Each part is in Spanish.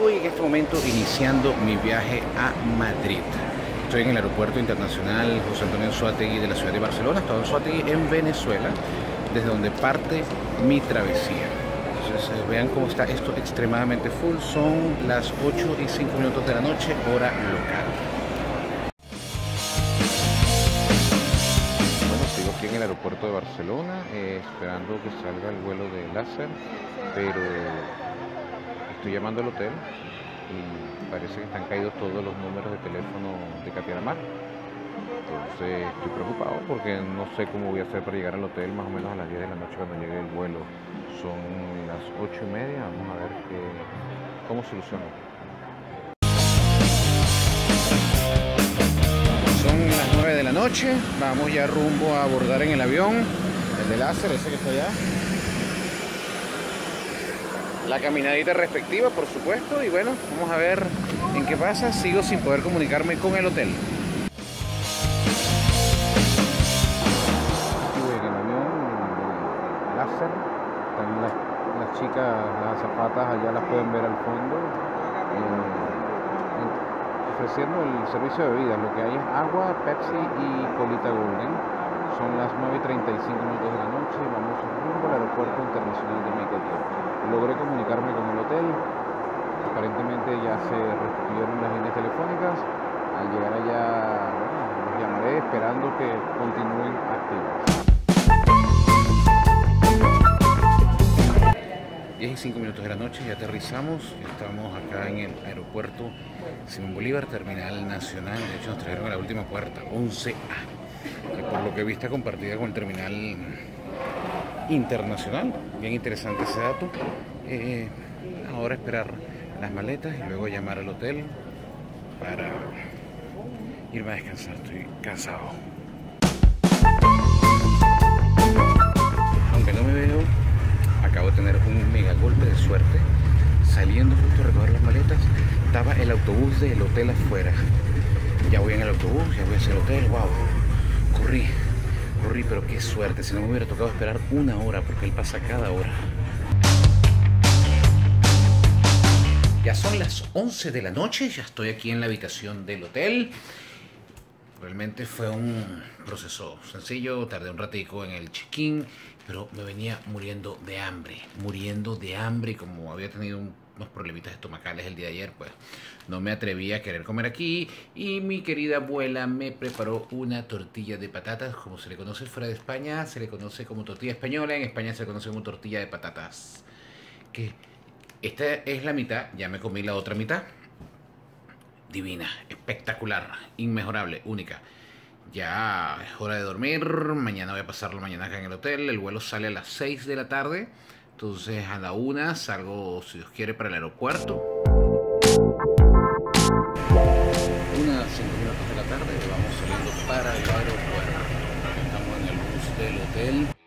voy en este momento iniciando mi viaje a Madrid. Estoy en el aeropuerto internacional José Antonio Suátegui de la ciudad de Barcelona, estoy en Suátegui en Venezuela, desde donde parte mi travesía. Entonces eh, vean cómo está esto extremadamente full, son las 8 y 5 minutos de la noche, hora local. Bueno, sigo aquí en el aeropuerto de Barcelona, eh, esperando que salga el vuelo de láser, pero estoy llamando al hotel y parece que están caídos todos los números de teléfono de Catiaramar. Entonces estoy preocupado porque no sé cómo voy a hacer para llegar al hotel más o menos a las 10 de la noche cuando llegue el vuelo. Son las 8 y media, vamos a ver cómo soluciono. Son las 9 de la noche, vamos ya rumbo a abordar en el avión, el de láser, ese que está allá la caminadita respectiva, por supuesto, y bueno, vamos a ver en qué pasa. Sigo sin poder comunicarme con el hotel. En el avión láser, están las, las, chicas, las zapatas, allá las pueden ver al fondo, eh, ofreciendo el servicio de bebidas. Lo que hay es agua, Pepsi y colita golden. Son las 9 y 35 minutos de la noche, vamos rumbo al aeropuerto internacional de México logré comunicarme con el hotel. Aparentemente ya se restituyeron las líneas telefónicas. Al llegar allá, los llamaré esperando que continúen activas. 10 y 5 minutos de la noche, ya aterrizamos, estamos acá en el aeropuerto Simón Bolívar, Terminal Nacional, de hecho nos trajeron a la última puerta, 11A, que por lo que he visto compartida con el terminal internacional. Bien interesante ese dato. Eh, ahora esperar las maletas y luego llamar al hotel para irme a descansar. Estoy cansado. Aunque no me veo, acabo de tener un mega golpe de suerte. Saliendo justo a recoger las maletas, estaba el autobús del hotel afuera. Ya voy en el autobús, ya voy hacia el hotel, wow. Corrí, corrí, pero qué suerte, si no me hubiera tocado esperar una hora, porque él pasa cada hora. Ya son las 11 de la noche, ya estoy aquí en la habitación del hotel. Realmente fue un proceso sencillo, tardé un ratico en el check-in, pero me venía muriendo de hambre, muriendo de hambre, como había tenido unos problemitas estomacales el día de ayer, pues no me atreví a querer comer aquí y mi querida abuela me preparó una tortilla de patatas, como se le conoce fuera de España, se le conoce como tortilla española, en España se le conoce como tortilla de patatas. Que esta es la mitad, ya me comí la otra mitad. Divina, espectacular, inmejorable, única. Ya es hora de dormir, mañana voy a pasar la mañana acá en el hotel, el vuelo sale a las 6 de la tarde, entonces a la una salgo, si Dios quiere, para el aeropuerto. vamos saliendo para el aeropuerto. Estamos en el bus del hotel.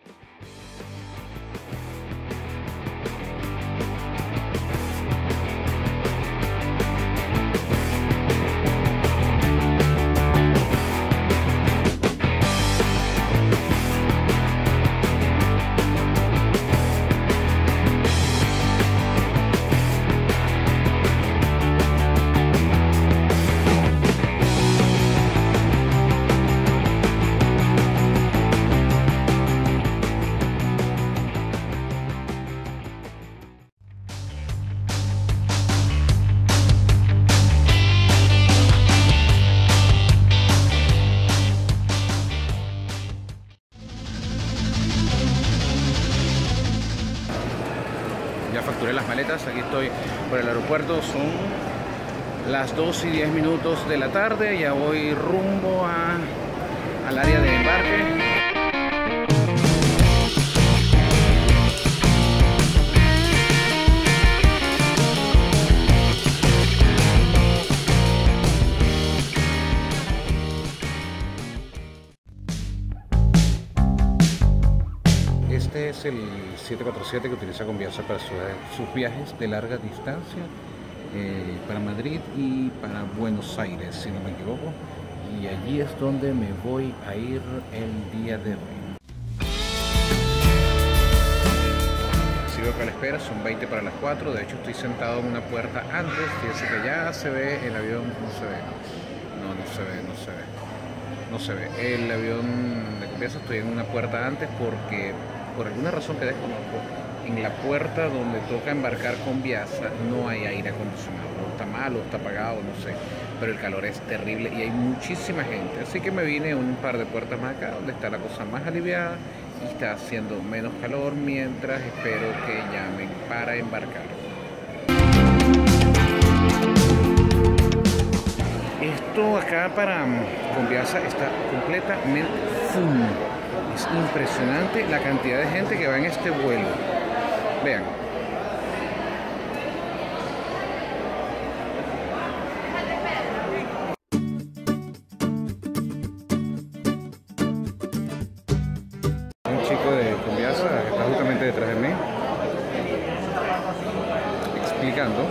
Aquí estoy por el aeropuerto, son las 2 y 10 minutos de la tarde, ya voy rumbo a, al área de embarque. Es el 747 que utiliza Convianza para sus viajes de larga distancia eh, para Madrid y para Buenos Aires, si no me equivoco. Y allí es donde me voy a ir el día de hoy. Sigo acá espera, son 20 para las 4, de hecho estoy sentado en una puerta antes, fíjense que ya se ve el avión, no se ve, no, no se ve, no se ve, no se ve, el avión de confianza estoy en una puerta antes porque por alguna razón que desconozco, en la puerta donde toca embarcar con Viasa no hay aire acondicionado, o está mal o está apagado, no sé, pero el calor es terrible y hay muchísima gente, así que me vine un par de puertas más acá donde está la cosa más aliviada y está haciendo menos calor mientras espero que llamen para embarcar. Esto acá para Conviasa está completamente Es impresionante la cantidad de gente que va en este vuelo. Vean. Un chico de que está justamente detrás de mí explicando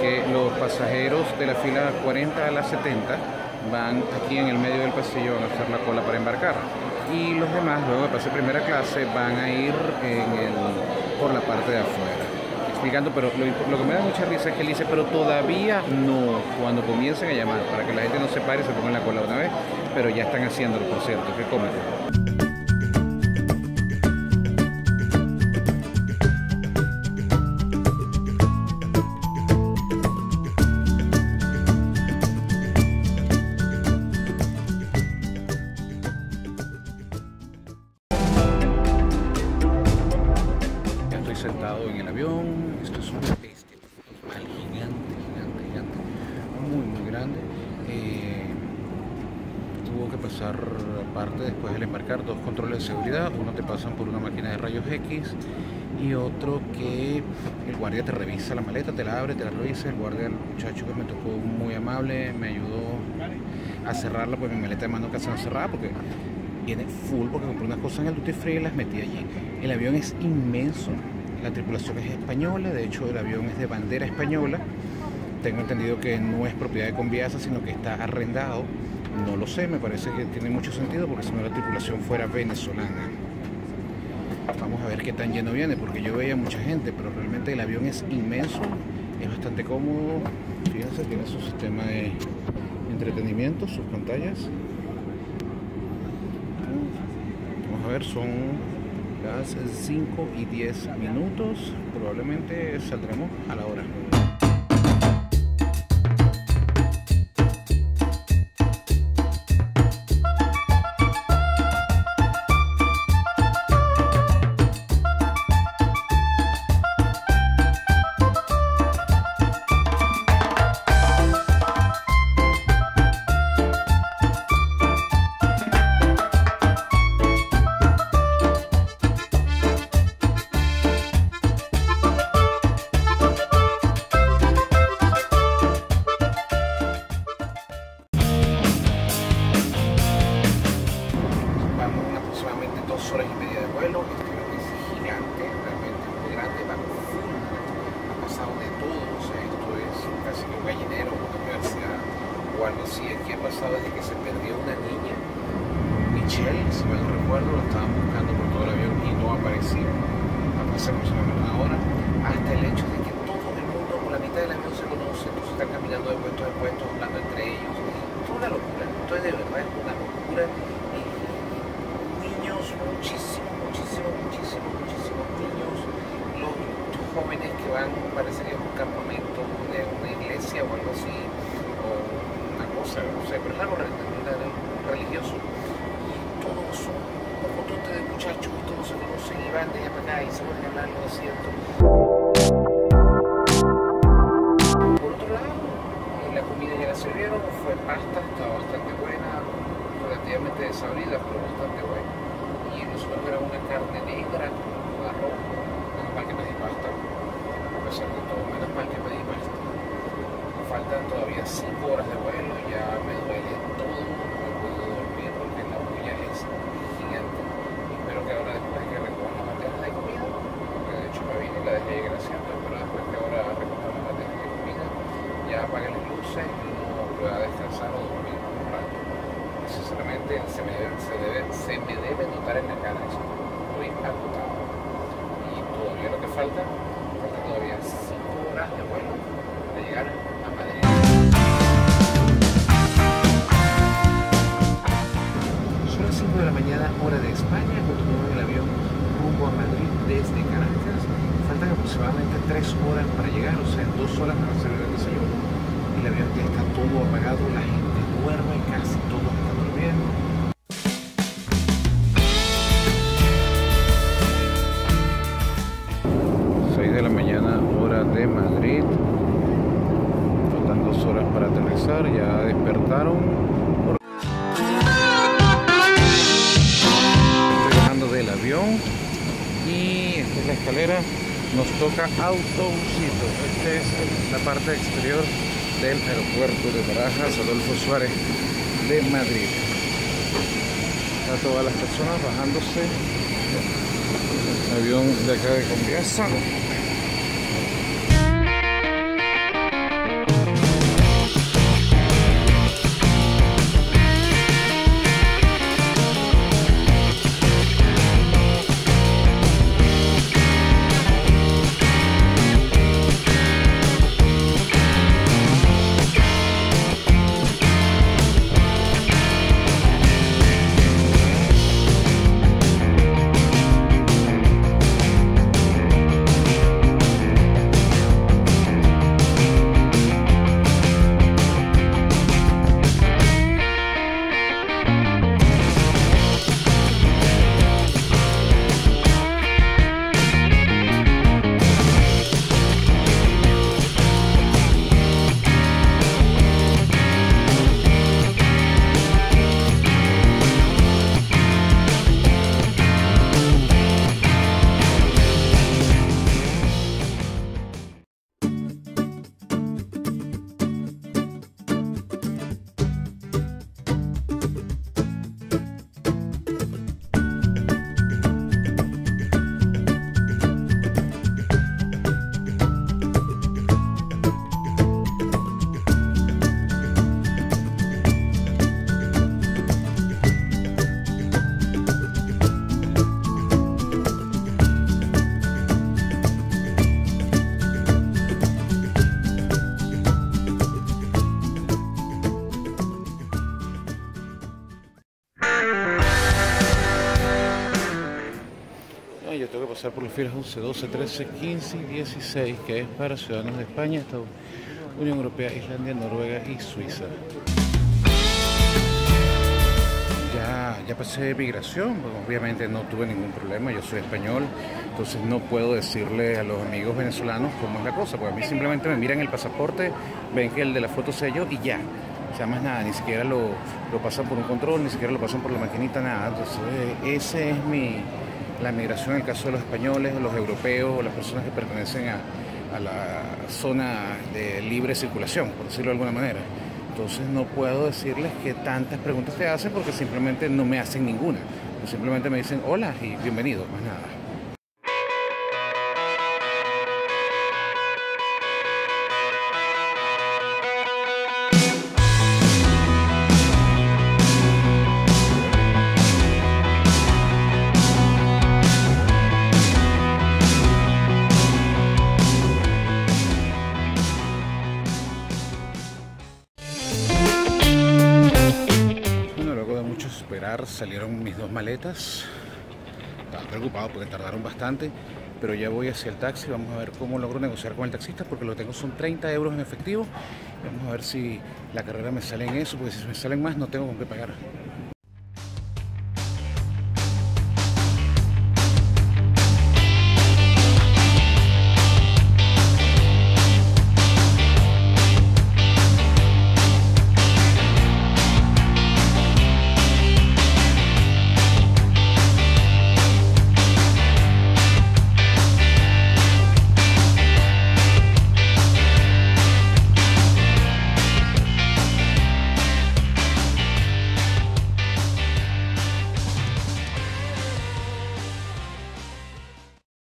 que los pasajeros de la fila 40 a la 70 van aquí en el medio del pasillo van a hacer la cola para embarcar. Y los demás luego de pasar primera clase van a ir por la parte de afuera. Explicando pero lo, que me da mucha risa es que él dice pero todavía no cuando comiencen a llamar para que la gente no se pare y se ponga en la cola una vez pero ya están haciéndolo por cierto qué cómico pasar aparte después del embarcar dos controles de seguridad. Uno te pasan por una máquina de rayos X y otro que el guardia te revisa la maleta, te la abre, te la revisa. El guardia, el muchacho que me tocó muy amable, me ayudó a cerrarla, pues mi maleta de mano casi no cerrada porque viene full porque compré unas cosas en el duty free y las metí allí. El avión es inmenso, la tripulación es española, de hecho el avión es de bandera española. Tengo entendido que no es propiedad de Conviasa, sino que está arrendado. No lo sé, me parece que tiene mucho sentido porque si no la tripulación fuera venezolana. Vamos a ver qué tan lleno viene, porque yo veía mucha gente, pero realmente el avión es inmenso, es bastante cómodo. Fíjense, tiene su sistema de entretenimiento, sus pantallas. Vamos a ver, son las 5 y 10 minutos. Probablemente saldremos a la hora. Hace más o menos una hora, hasta el hecho de que todo el mundo, por la mitad del avión se conoce, entonces están caminando de puesto en puesto, hablando entre ellos. Es una locura, esto es de verdad es una locura muchísimo, muchísimo, muchísimo, muchísimos niños, los jóvenes que van, parece que es un campamento de una iglesia o algo así, o una cosa, no sé, pero es algo religioso. Y todos son un montón de muchachos y todos se y para acá y se pueden hablar en los desiertos. Por otro lado, la comida ya la sirvieron, fue pasta, estaba bastante buena, relativamente desabrida, pero bastante buena y nosotros era una carne negra con arroz, menos mal que pedí pasta, a pesar de todo, menos mal que pedí pasta. Faltan todavía 5 horas de vuelo, ya me dos horas para aterrizar, ya despertaron. Estoy bajando del avión y esta es la escalera. Nos toca autobusito. Esta es la parte exterior del aeropuerto de Barajas, Adolfo Suárez de Madrid. Está todas las personas bajándose avión de acá de Conviasa. Filas 11, 12, 13, 15 y 16, que es para ciudadanos de España, Estados Unión Europea, Islandia, Noruega y Suiza. Ya, ya pasé migración, obviamente no tuve ningún problema, yo soy español, entonces no puedo decirle a los amigos venezolanos cómo es la cosa, porque a mí simplemente me miran el pasaporte, ven que el de la foto yo y ya. O sea, más nada, ni siquiera lo, lo pasan por un control, ni siquiera lo pasan por la maquinita, nada. Entonces, ese es mi, la migración en el caso de los españoles, los europeos, las personas que pertenecen a, a la zona de libre circulación, por decirlo de alguna manera. Entonces no puedo decirles que tantas preguntas te hacen porque simplemente no me hacen ninguna. Simplemente me dicen hola y bienvenido, más nada. Salieron mis dos maletas. Estaba preocupado porque tardaron bastante, pero ya voy hacia el taxi. Vamos a ver cómo logro negociar con el taxista porque lo tengo son 30 euros en efectivo. Vamos a ver si la carrera me sale en eso, porque si me salen más no tengo con qué pagar.